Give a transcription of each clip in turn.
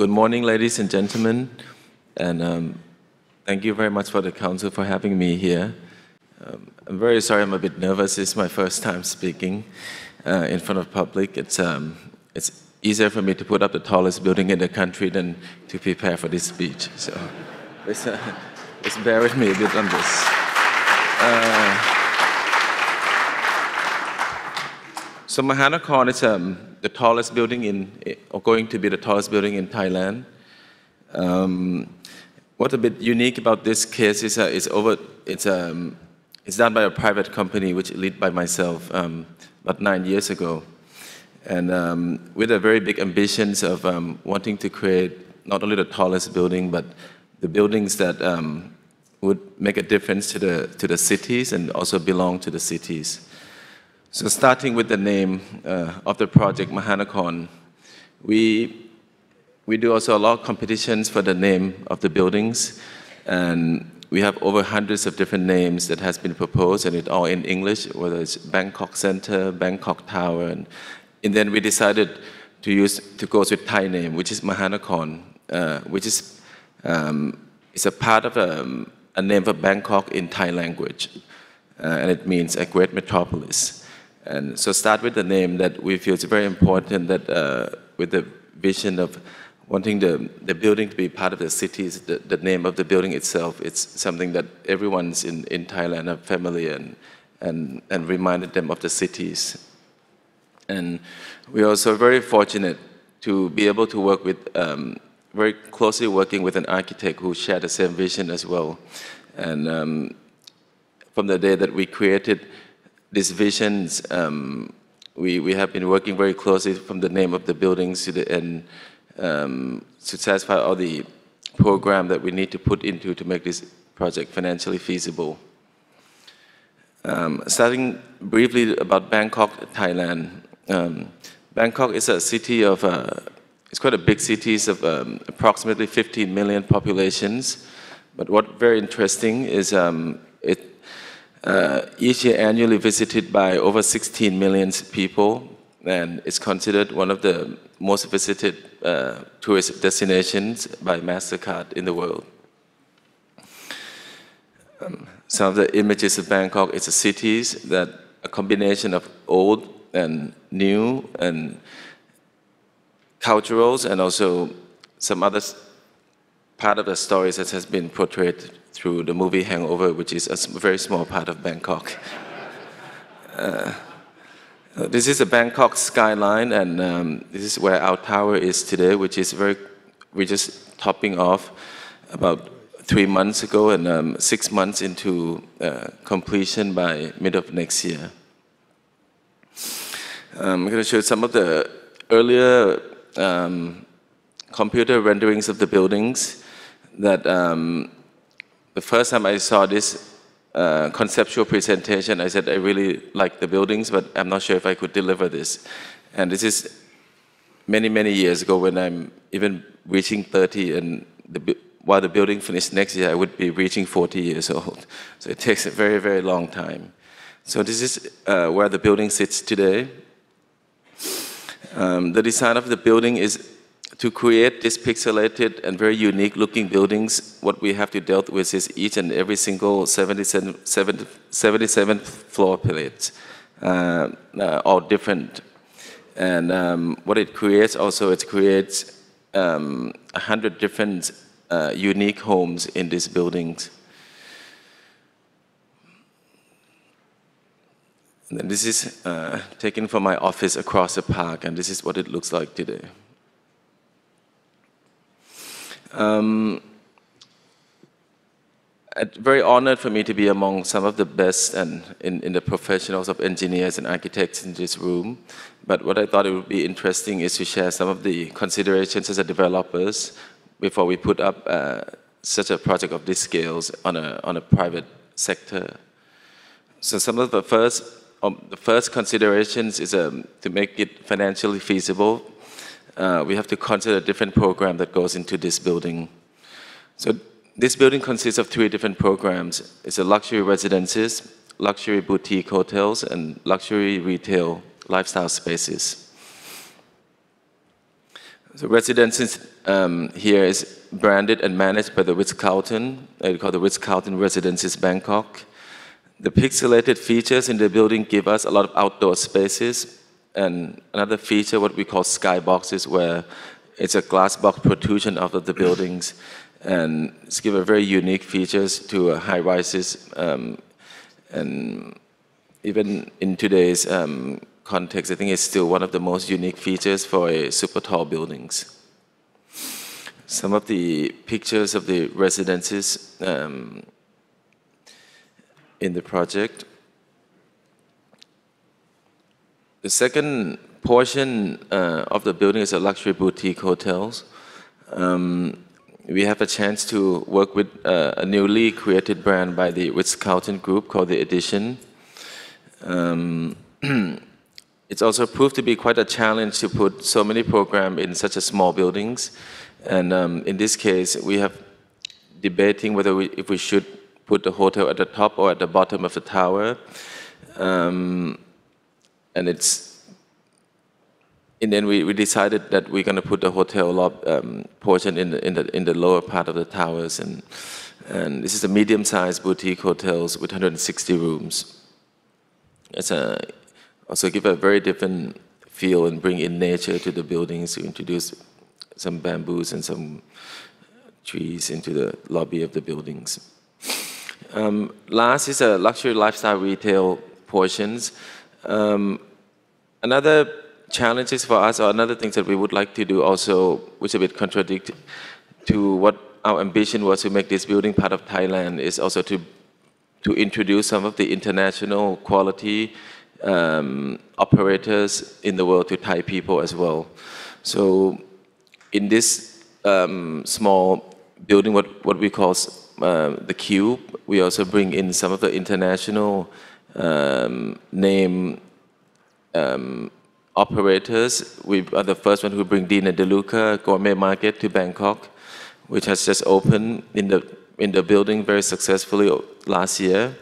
good morning, ladies and gentlemen, and um, thank you very much for the council for having me here. Um, I'm very sorry, I'm a bit nervous. It's my first time speaking uh, in front of public. It's, um, it's easier for me to put up the tallest building in the country than to prepare for this speech. So let's, uh, bear with me a bit on this. Uh, So Mahanakhon is um, the tallest building in, or going to be the tallest building in Thailand. Um, what's a bit unique about this case is uh, it's over, it's, um, it's done by a private company which led by myself um, about nine years ago. And um, with a very big ambitions of um, wanting to create not only the tallest building, but the buildings that um, would make a difference to the, to the cities and also belong to the cities. So starting with the name uh, of the project, Mahanakhon, we, we do also a lot of competitions for the name of the buildings, and we have over hundreds of different names that has been proposed, and it all in English, whether it's Bangkok Center, Bangkok Tower, and, and then we decided to use to go with Thai name, which is Mahanakhon, uh, which is um, it's a part of a, um, a name for Bangkok in Thai language, uh, and it means a great metropolis. And so start with the name that we feel is very important that uh, with the vision of wanting the, the building to be part of the cities, the, the name of the building itself, it's something that everyone's in, in Thailand are familiar and, and, and reminded them of the cities. And we're also very fortunate to be able to work with, um, very closely working with an architect who shared the same vision as well. And um, from the day that we created these visions, um, we, we have been working very closely from the name of the buildings to the end um, to satisfy all the program that we need to put into to make this project financially feasible. Um, starting briefly about Bangkok, Thailand. Um, Bangkok is a city of, uh, it's quite a big city of um, approximately 15 million populations. But what very interesting is um, uh, each year annually visited by over 16 million people, and it's considered one of the most visited uh, tourist destinations by MasterCard in the world. Um, some of the images of Bangkok, it's a city that a combination of old and new and culturals and also some other part of the stories that has been portrayed through the movie Hangover, which is a very small part of Bangkok. Uh, this is a Bangkok skyline, and um, this is where our tower is today, which is very, we're just topping off about three months ago and um, six months into uh, completion by mid of next year. Um, I'm going to show some of the earlier um, computer renderings of the buildings that um, the first time I saw this uh, conceptual presentation, I said, I really like the buildings, but I'm not sure if I could deliver this. And this is many, many years ago when I'm even reaching 30 and the, while the building finished next year, I would be reaching 40 years old. So it takes a very, very long time. So this is uh, where the building sits today. Um, the design of the building is to create these pixelated and very unique looking buildings, what we have to deal with is each and every single 77, 77 floor plates, uh, uh, all different. And um, what it creates also, it creates um, 100 different uh, unique homes in these buildings. And this is uh, taken from my office across the park, and this is what it looks like today. Um, very honored for me to be among some of the best and in, in the professionals of engineers and architects in this room. But what I thought it would be interesting is to share some of the considerations as a developers before we put up uh, such a project of this scales on a, on a private sector. So some of the first, um, the first considerations is um, to make it financially feasible uh, we have to consider a different program that goes into this building. So this building consists of three different programs. It's a luxury residences, luxury boutique hotels, and luxury retail lifestyle spaces. The residences um, here is branded and managed by the Ritz-Carlton. They call the Ritz-Carlton Residences Bangkok. The pixelated features in the building give us a lot of outdoor spaces. And another feature, what we call skyboxes, where it's a glass box protrusion out of the buildings. And it's give a very unique features to high rises. Um, and even in today's um, context, I think it's still one of the most unique features for a super tall buildings. Some of the pictures of the residences um, in the project. The second portion uh, of the building is a luxury boutique hotels. Um, we have a chance to work with uh, a newly created brand by the Ritz-Carlton Group called The Edition. Um, it's also proved to be quite a challenge to put so many programs in such a small buildings. And um, in this case, we have debating whether we, if we should put the hotel at the top or at the bottom of the tower. Um, and it's, and then we, we decided that we're going to put the hotel lob, um, portion in the, in, the, in the lower part of the towers. And, and this is a medium-sized boutique hotels with 160 rooms. It's a, also give a very different feel and bring in nature to the buildings to introduce some bamboos and some trees into the lobby of the buildings. Um, last is a luxury lifestyle retail portions. Um, another challenges for us, or another things that we would like to do also, which a bit contradict to what our ambition was to make this building part of Thailand, is also to to introduce some of the international quality um, operators in the world to Thai people as well. So in this um, small building, what, what we call uh, the Cube. We also bring in some of the international um, name um, operators. We are the first one who bring Dean & DeLuca Gourmet Market to Bangkok, which has just opened in the in the building very successfully last year.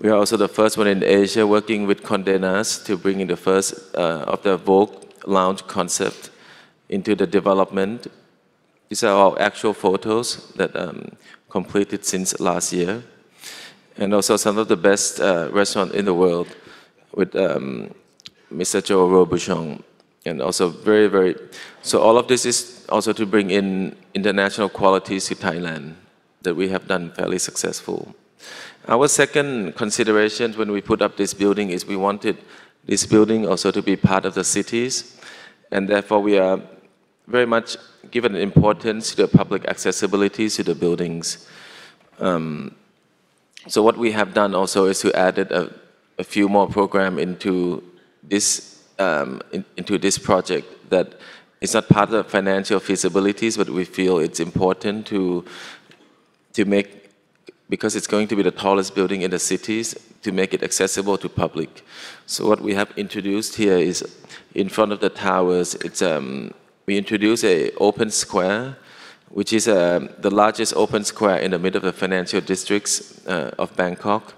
We are also the first one in Asia working with Condé Nast to bring in the first uh, of the Vogue lounge concept into the development. These are all actual photos that um, completed since last year. And also some of the best uh, restaurants in the world with um, Mr. Joël Robuchon. And also very, very, so all of this is also to bring in international qualities to Thailand that we have done fairly successful. Our second consideration when we put up this building is we wanted this building also to be part of the cities. And therefore we are very much given importance to the public accessibility to the buildings. Um, so what we have done also is to add a, a few more program into this um, in, into this project that is not part of the financial feasibilities, but we feel it's important to to make because it's going to be the tallest building in the cities to make it accessible to public. So what we have introduced here is in front of the towers, it's um, we introduce a open square, which is uh, the largest open square in the middle of the financial districts uh, of Bangkok.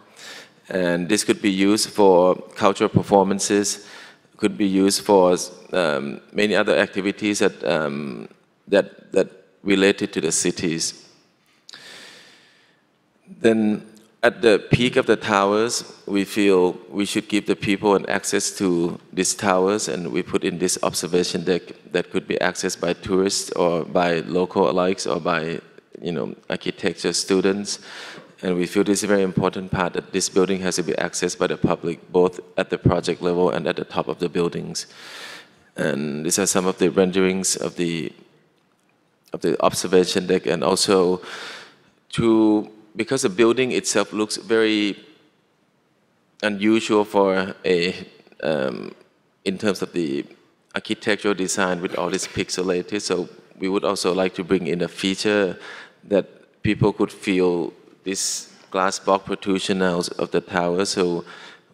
And this could be used for cultural performances, could be used for um, many other activities that, um, that, that related to the cities. Then at the peak of the towers, we feel we should give the people an access to these towers, and we put in this observation deck that could be accessed by tourists or by local alike or by you know architecture students. And we feel this is a very important part that this building has to be accessed by the public, both at the project level and at the top of the buildings. And these are some of the renderings of the of the observation deck, and also to because the building itself looks very unusual for a, um, in terms of the architectural design with all this pixelated. So we would also like to bring in a feature that people could feel this glass box protrusion of the tower. So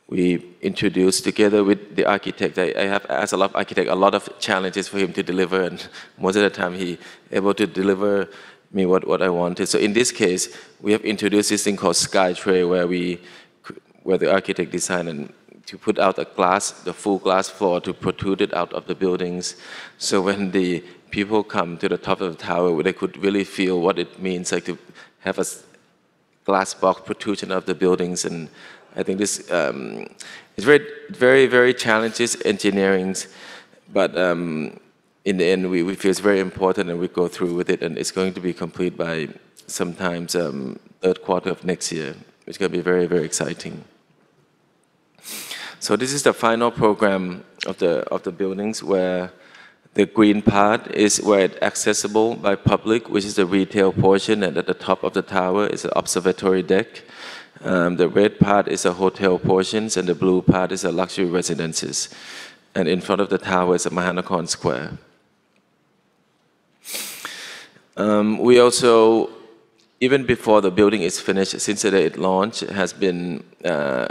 we introduced together with the architect. I, I, have asked a lot of architect a lot of challenges for him to deliver, and most of the time he able to deliver me what, what I wanted. So in this case, we have introduced this thing called Skytray, where we, where the architect designed and to put out a glass, the full glass floor to protrude it out of the buildings. So when the people come to the top of the tower they could really feel what it means like to have a glass box protrusion of the buildings. And I think this um, is very, very, very challenges engineering, but um, in the end, we, we feel it's very important and we go through with it and it's going to be complete by sometimes um, third quarter of next year. It's going to be very, very exciting. So this is the final program of the, of the buildings where the green part is where it's accessible by public, which is the retail portion, and at the top of the tower is an observatory deck. Um, the red part is the hotel portions, and the blue part is the luxury residences. And in front of the tower is the Mahanakhon Square. Um, we also, even before the building is finished, since the day it launched, has been uh,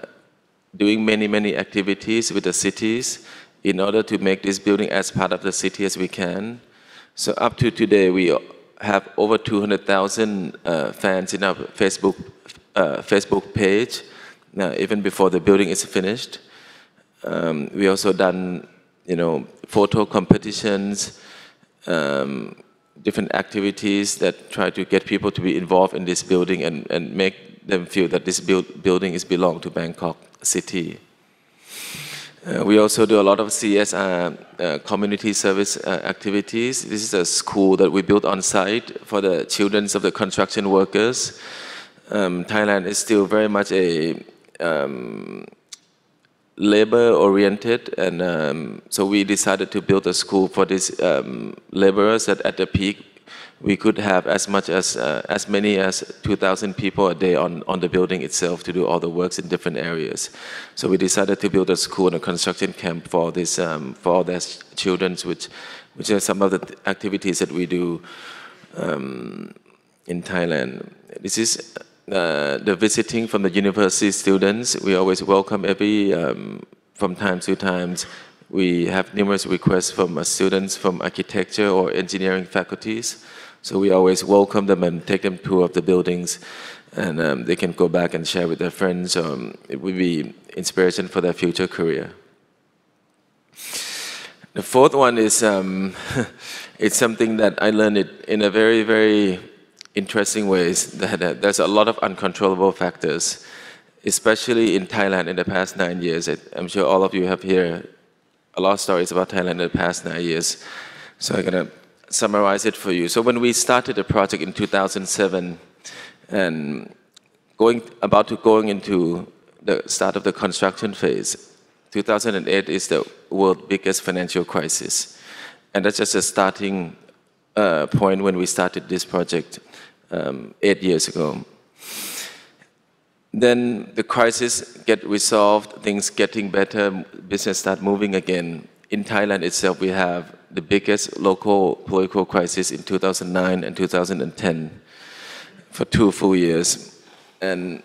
doing many, many activities with the cities in order to make this building as part of the city as we can. So up to today, we have over 200,000 uh, fans in our Facebook, uh, Facebook page, uh, even before the building is finished. Um, we also done, you know, photo competitions, um, different activities that try to get people to be involved in this building and, and make them feel that this build, building is belong to Bangkok City. Uh, we also do a lot of CSR uh, community service uh, activities. This is a school that we built on site for the children of the construction workers. Um, Thailand is still very much a um, labor-oriented, and um, so we decided to build a school for these um, laborers that at the peak we could have as much as uh, as many as 2,000 people a day on, on the building itself to do all the works in different areas. So we decided to build a school and a construction camp for this um, for all these children, which which are some of the activities that we do um, in Thailand. This is uh, the visiting from the university students. We always welcome every um, from time to times. We have numerous requests from uh, students from architecture or engineering faculties so we always welcome them and take them tour of the buildings, and um, they can go back and share with their friends. Um, it would be inspiration for their future career. The fourth one is um, it's something that I learned it in a very very interesting ways. That there's a lot of uncontrollable factors, especially in Thailand in the past nine years. I'm sure all of you have heard a lot of stories about Thailand in the past nine years. So I'm gonna summarize it for you. So when we started the project in 2007 and going about to going into the start of the construction phase, 2008 is the world's biggest financial crisis. And that's just a starting uh, point when we started this project um, eight years ago. Then the crisis get resolved, things getting better, business start moving again. In Thailand itself, we have the biggest local political crisis in 2009 and 2010 for two full years. And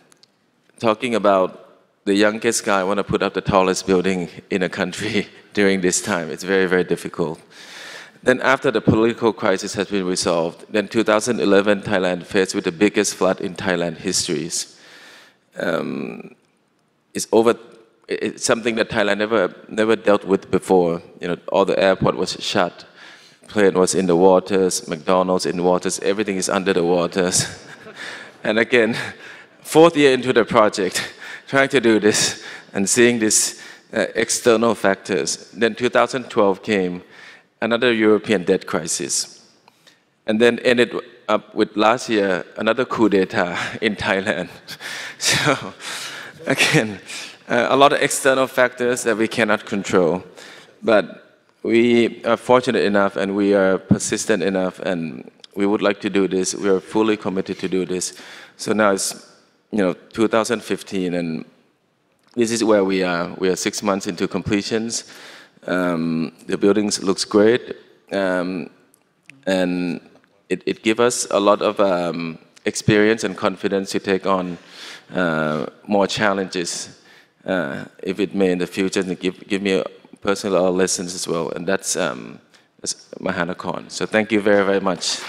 talking about the youngest guy, I want to put up the tallest building in a country during this time. It's very, very difficult. Then after the political crisis has been resolved, then 2011, Thailand faced with the biggest flood in Thailand histories. Um, it's over it's something that Thailand never never dealt with before. You know, all the airport was shut, plane was in the waters, McDonald's in the waters, everything is under the waters. and again, fourth year into the project, trying to do this and seeing these uh, external factors. Then 2012 came, another European debt crisis, and then ended up with last year another coup d'état in Thailand. so again uh, a lot of external factors that we cannot control. But we are fortunate enough and we are persistent enough and we would like to do this. We are fully committed to do this. So now it's, you know, 2015 and this is where we are. We are six months into completions. Um, the buildings looks great. Um, and it, it gives us a lot of um, experience and confidence to take on uh, more challenges uh, if it may in the future, and give, give me personal lessons as well. And that's, um, that's Mahanakhon. So thank you very, very much.